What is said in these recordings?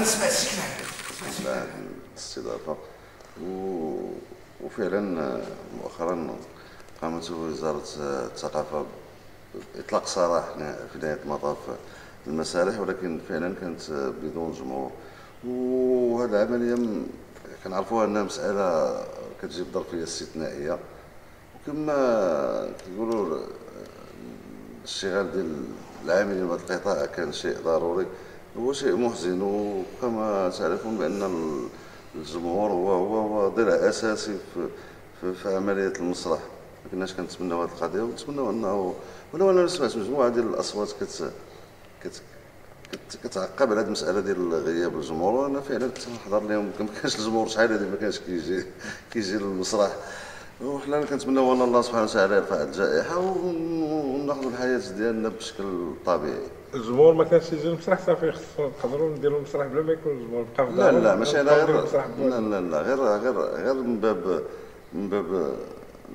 أصلا كلام بعد الاستضافة. و... وفعلا مؤخرا قامت وزارة الثقافة بإطلاق سراح في نهاية المطاف المسارح ولكن فعلا كانت بدون جمهور. وهذه العملية م- كنعرفوها أنها مسألة كتجيب ظرفية استثنائية. وكما كيقولوا الاشتغال ديال العاملين بهذا القطاع كان شيء ضروري. هو شيء محزن وكما تعرفون بأن ال- الجمهور هو هو هو ضلع أساسي في في, في عملية المسرح. ما كناش كنتمناو هذه القضية ونتمناو انه ولو أنا سمعت مجموعة ديال الأصوات كت كت كت- كتعقب على هذه المسألة ديال غياب الجمهور وأنا فعلا كنت نحضر لهم ما كانش الجمهور شحال هذه ما كانش كيجي كيجي للمسرح. وحنا كنتمناو ان الله سبحانه وتعالى يرفع الجائحة ون- وناخذ الحياة ديالنا بشكل طبيعي الجمهور ما كانش يجي المسرح صافي خصنا نقدروا نديروا المسرح بلا ما يكون الجمهور بقى في لا لا ماشي أنا غير لا. لا لا غير غير غير من باب من باب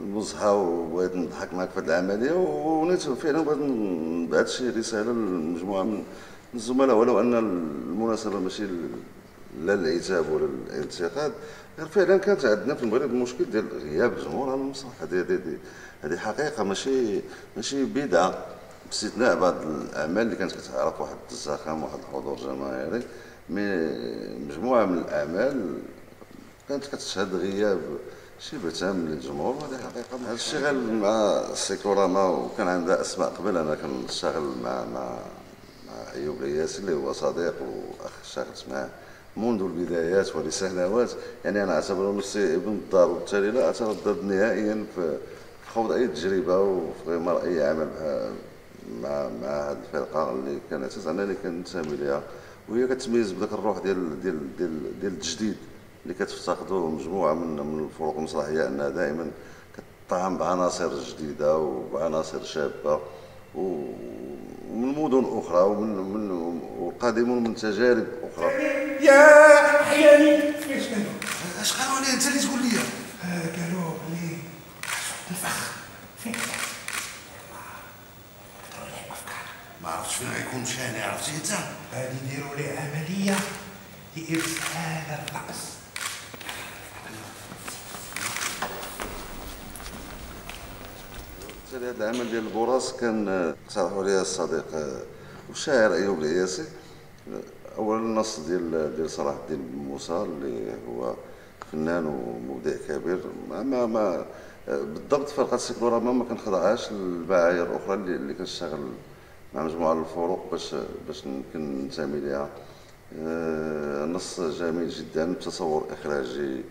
المزحه وبغيت نضحك معك في هذه العملية ونيت فعلا بغيت نبعث شي رسالة لمجموعه من الزملاء ولو أن المناسبة ماشي لا العتاب ولا الانتقاد. غير فعلا كانت عندنا في المغرب المشكل ديال غياب الجمهور على المسرح هذه هذه هذه- حقيقة ماشي ماشي بدعة. باستثناء بعض الأعمال اللي كانت كتعرف واحد الزخم واحد الحضور جماهيري مي مجموعة من الأعمال كانت كتشهد غياب شبه تام للجمهور. وهذه حقيقة هذا الشغل مع السيكوراما وكان عندها أسماء قبل. أنا كنشتغل مع مع مع أيوب الياسي اللي هو صديق وأخ اشتغلت معاه منذ البدايات ولسنوات يعني أنا اعتبره نفسي ابن الدار وبالتالي لا أتردد نهائيا في خوض أي تجربة وفي إمارة أي عمل مع مع هذه الفرقة اللي كان أساسا أنا اللي كنتمي ليها. وهي كتميز بداك الروح ديال ديال ديال ديال التجديد اللي كتفتقدوا مجموعة من من الفرق المسرحية أنها دائما كتطعم بعناصر جديدة وبعناصر شابة ومن مدن أخرى ومن من وقادمون من تجارب أخرى. يا حياني فيش قالوا اش قالوا عليه انت اللي تقول لي. آه، قالوا بلي نفخ فين؟ ما عرفتش فين غيكون مشاني عرفتي انت غادي يديروا ليه عملية لإرسال الرأس. هذا العمل ديال البراس كان آه، اقترحوا عليه الصديق آه، والشاعر أيوب العياسي. آه، اولا النص ديال ديال صلاح الدين بن موسى اللي هو فنان ومبدع كبير. ما ما, بالضبط فرقه السيكلوراما ما كنخضعهاش للمعايير الأخرى اللي, اللي كنشتغل مع مجموعة من الفروق باش باش يمكن ننتمي ليها. آه، نص جميل جدا تصور إخراجي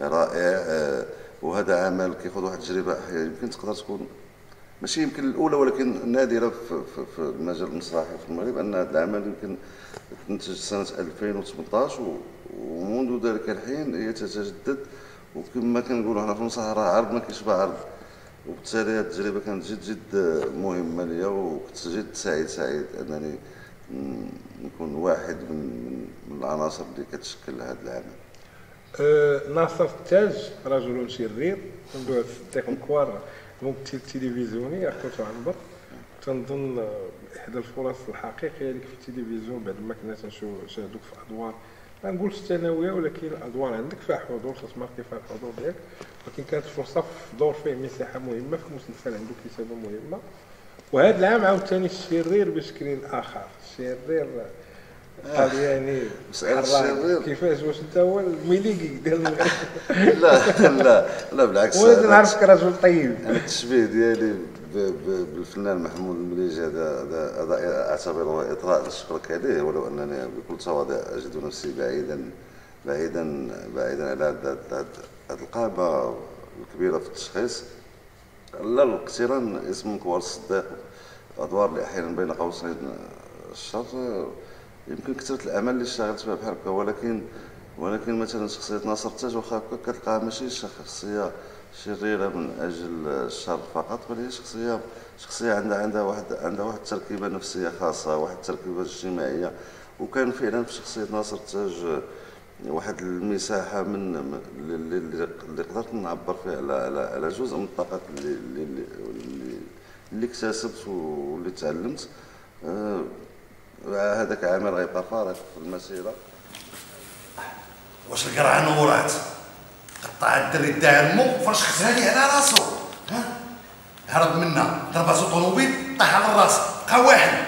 رائع. آه، وهذا عمل كياخذ واحد التجربة يمكن تقدر تكون ماشي يمكن الأولى ولكن نادره في, في, في المجال المسرحي في المغرب أن هذا العمل يمكن تنتج سنة 2018 و- ومنذ ذلك الحين هي تتجدد. وكما كنقولوا حنا في المسرح راه عرض ما كيشبه عرض. وبالتالي هذه التجربة كانت جد جد مهمة ليا وكنت جد سعيد سعيد أنني نكون واحد من من, العناصر اللي كتشكل هذا العمل. آه، ناصر التاج رجل شرير منذ الصديق مكوار ممثل تلفزيوني كنت عنبر. تنظن آه، إحدى الفرص الحقيقية لك في التلفزيون بعد ما كنا تنشاهدوك في أدوار. ما نقولش ثانويه ولكن الأدوار عندك فيها حضور تتماركي فيها الحضور ديالك. ولكن كانت فرصة في دور فيه مساحة مهمة في مسلسل عنده كتابه مهمة. وهذا العام عاوتاني الشرير بشكل آخر. الشرير قال يعني مسألة. الشرير. كيفاش؟ واش انت هو الميليكي ديال المغرب لا لا لا بالعكس. هذا- نعرفك رجل طيب. أنا التشبيه ديالي بالفنان محمود المليجي هذا هذا اعتبره إطراء للشكرك عليه ولو أنني بكل تواضع أجد نفسي بعيدا بعيدا بعيدا على هذه القامه الكبيرة في التشخيص. لا الاقتران اسم كوار الصديق أدوار اللي أحيانا بين قوسين الشر. يمكن كثرة الاعمال اللي اشتغلت بها بحال هكا ولكن ولكن مثلا شخصية ناصر التاج واخا هكا كتلقاها ماشي شخصية شريرة من أجل الشر فقط بل هي شخصية شخصية عندها عندها واحد عندها واحد التركيبة نفسية خاصة واحد التركيبة اجتماعية. وكان فعلا في شخصية ناصر التاج واحد المساحة من اللي, قدرت نعبر فيها على على, على جزء من الطاقات اللي اللي اللي, اللي اكتسبت واللي تعلمت. آه، هذاك عامل غيبقى فارق في المسيرة. واش القرعة نورات؟ قطع الدري داها مو فرشختها ليه على راسو. ها؟ هرب منا. ضربة طوموبيل طاح على الراس. بقى واحد.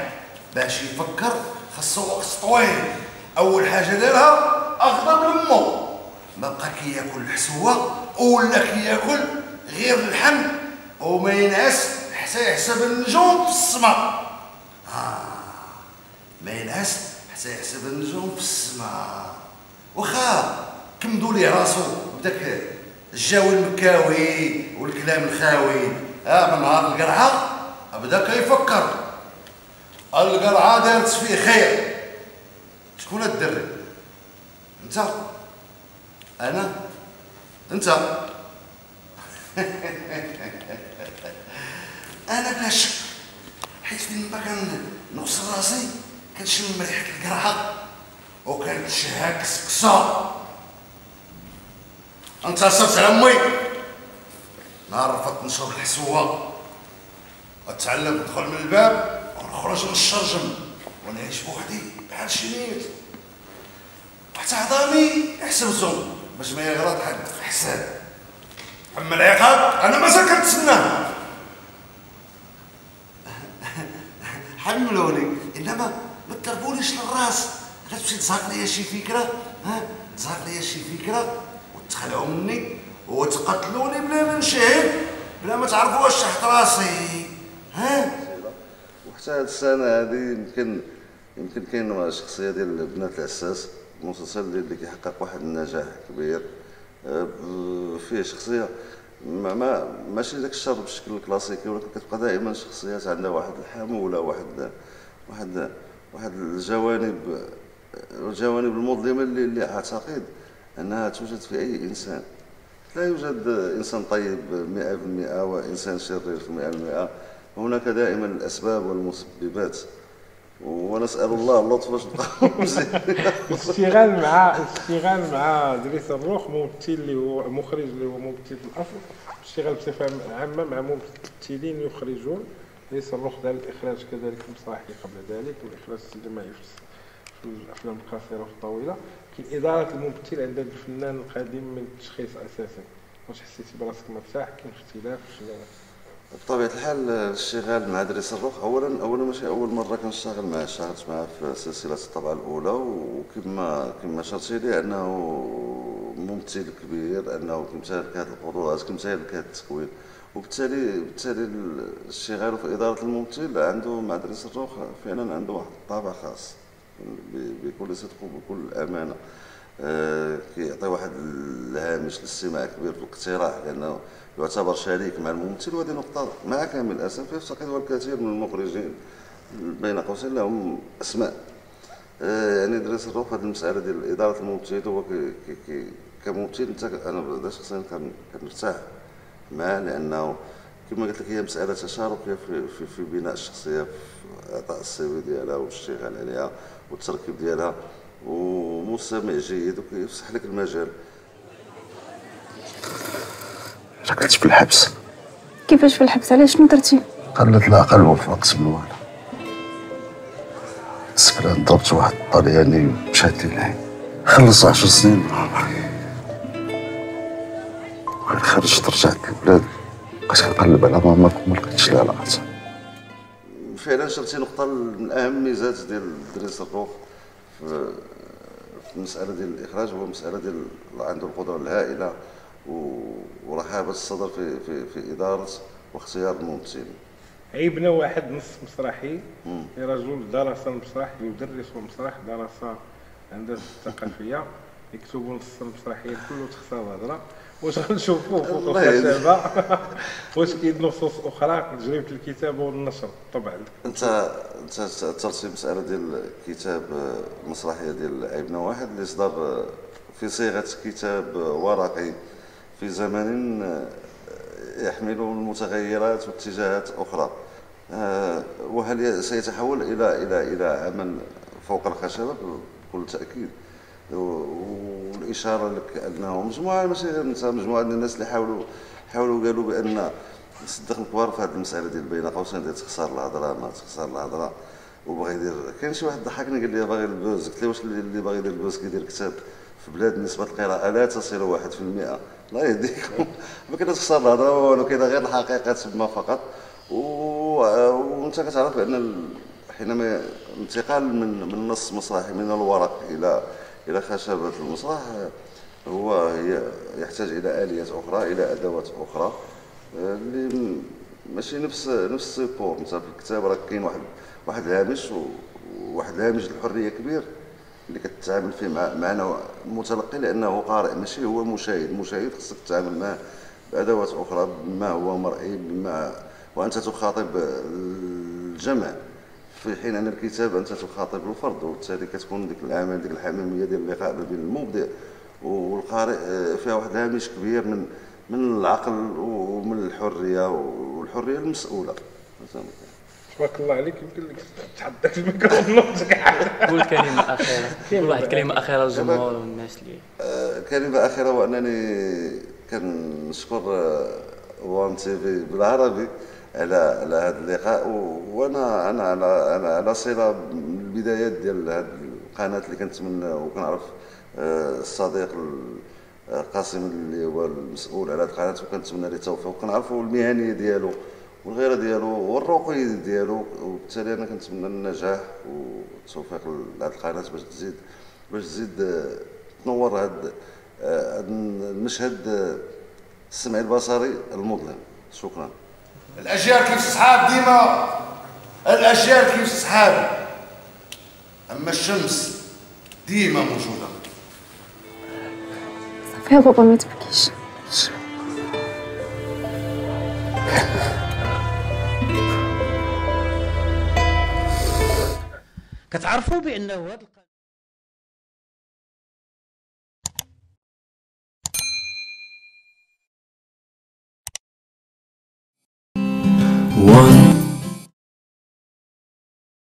باش يفكر خاصو وقت طويل. أول حاجة دارها أغضب لمو ما بقى كياكل الحسوة ولا كياكل غير اللحم وما ينعس حتى يحسب النجوم في السماء. آه. ما ينعس حتى يحسب النجوم في السماء واخا كمدوا ليه راسو بداك الجو المكاوي والكلام الخاوي. ها من نهار القرعة بدا كيفكر. القرعة دارت فيه خير. شكون الدري؟ انت. أنا. انت. أنا بلا شك حيت فين ما كان نوصل راسي؟ كنشم وكانت شهاك كسكسه أنت صرت على أمي. نهار رفضت نشرب الحسوة. وتعلم ندخل من الباب ونخرج من الشرجم ونعيش بوحدي بحال شي ميت وحتى عظامي حسبتهم باش ما يغلط حد في حساب أما العقاب أنا مازال كنتسناه. حملوني. إنما ما تضربونيش للراس. لا تمشي تزهق ليا شي فكرة ها؟ تزهق ليا شي فكرة وتخلعوا مني وتقتلوني بلا ما نشهد بلا ما تعرفوا واش تحت راسي ها؟ وحتى هاد السنة هادي يمكن يمكن كاين شخصيه ديال بنات العساس المسلسل اللي كيحقق واحد النجاح كبير. آه، فيه شخصية ما ما ماشي داك الشر بالشكل الكلاسيكي ولكن كتبقى دائما شخصيات عندها واحد الحمولة واحد واحد واحد الجوانب الجوانب المظلمة اللي, اللي أعتقد أنها توجد في أي إنسان. لا يوجد إنسان طيب 100% وإنسان شرير في 100% هناك دائما الأسباب والمسببات. ونسأل الله اللطف باش نبقاو الاشتغال مع الاشتغال مع دريس الروح ممثل اللي هو مخرج اللي هو ممثل الأصل. اشتغل بصفة عامة مع ممثلين يخرجون. دريس الروح دار الإخراج كذلك مسرحي قبل ذلك والإخراج السينمائي في الأفلام القصيرة والطويله كاين اداره الممثل عند الفنان القديم من التشخيص أساسا واش حسيتي براسك مرتاح؟ كاين اختلاف؟ بطبيعة الحال الاشتغال مع دريس الروح أولا أولا ماشي أول مرة كنشتغل معاه اشتغلت معاه في سلسلة الطبعة الأولى. وكما كما شرتي لي أنه ممثل كبير أنه كيمتلك هذه القدرات كيمتلك هذا التكوين. وبالتالي بالتالي الاشتغال في إدارة الممثل عنده مع دريس الروح فعلا عنده واحد الطابع خاص. بكل صدق وبكل أمانة. آه، كيعطي واحد الهامش للاستماع كبير في الاقتراح لأنه يعتبر شريك مع الممثل وهذه نقطة مع كامل الأسف. يفتقدها الكثير من المخرجين بين قوسين لهم أسماء. آه، يعني دريس الروح هذه المسألة ديال إدارة الممثل هو كممثل أنت أنا شخصيا كن- كنرتاح. معاه لأنه كما قلت لك هي مسألة تشاركيه في, في, في بناء الشخصية في إعطاء السي ديالها والاشتغال عليها والتركيب ديالها. ومستمع جيد وكيفسح لك المجال. ركعت في الحبس. كيفاش في الحبس؟ علاش شنو درتي؟ قلت لا قلب وفاقس بالوالد سكران ضربت واحد الطلياني مشات لي العين خلص عشر سنين. من عمري وين خرجت رجعت للبلاد. بقيت كنقلب على ماما وما لقيتش لها العطا فعلا شرتي نقطة من أهم ميزات ديال دريس الروح في في المسألة ديال الإخراج هو مسألة ديال عنده القدرة الهائلة ورحابة الصدر في في في إدارة واختيار الممثلين عيبنا واحد نص مسرحي. رجل درس المسرح يدرس المسرح درس هندسة الثقافية. يكتب نص المسرحية كله تخسر الهضره واش غنشوفوه فوق. الخشبه واش كاين نصوص أخرى جريمة الكتابه والنشر طبعا. انت أنت تاثرتي مسألة ديال كتاب آه، مسرحيه ديال عيبنا واحد اللي صدر آه، في صيغة كتاب آه، ورقي في زمن آه، يحمل المتغيرات واتجاهات أخرى. آه، وهل سيتحول إلى إلى إلى عمل فوق الخشبة؟ بكل تأكيد. والإشارة لك انه مجموعة ماشي مجموعة من الناس اللي حاولوا حاولوا قالوا بأن الصديق مكوار في هذه المسألة ديال بين قوسين ديال تخسر الهضرة ما تخسر الهضرة وبغى يدير كاين شي واحد ضحكني قال لي باغي ال buzz قلت له واش اللي باغي يدير ال buzz كيدير كتاب في بلاد نسبة القراءة لا تصل واحد في المئة الله يهديكم ما كاينش خسر الهضرة والو كاينة غير الحقيقة تما فقط. وأنت كتعرف بأن. حينما انتقال من من نص مسرحي من الورق إلى إلى خشبة المسرح هو يحتاج إلى آليات أخرى إلى أدوات أخرى اللي ماشي نفس نفس السيبور. مثلا في الكتاب راه كاين واحد واحد الهامش وواحد الهامش الحريه كبير اللي كتتعامل فيه مع معنا المتلقي لأنه قارئ. ماشي هو مشاهد. المشاهد خصك تتعامل معه بأدوات أخرى بما هو مرئي بما وأنت تخاطب الجمع في حين أن الكتاب أنت تخاطب الفرد وبالتالي كتكون ديك العمل ديك الحميميه ديال اللقاء ما بين المبدع والقارئ فيها واحد الهامش كبير من من العقل ومن الحرية والحرية المسؤولة. تبارك الله عليك يمكن لك تحداك في الميكروفون قول كلمة أخيرة. قول واحد كلمة أخيرة للجمهور والناس اللي آه، كلمة أخيرة وأنني كنشكر آه، وان تي في بالعربي. على على هذا اللقاء و- وأنا أنا على أنا على صلة من البدايات ديال هذه القناة اللي كنتمنى وكنعرف آه، الصديق ال- آه، قاسم اللي هو المسؤول على هذه القناة وكنتمنى له التوفيق وكنعرفوا المهنية ديالو والغيرة ديالو والرقي ديالو وبالتالي أنا كنتمنى النجاح والتوفيق لهذه القناة باش تزيد باش تزيد آه، تنور هذا هذا المشهد آه، السمعي البصري المظلم. شكرا. الأجيال كيف صحاب ديما؟ الأجيال كيف صحاب أما الشمس ديما موجودة. صافي يا بابا ما تبكيش. كتعرفوا بأنه هذا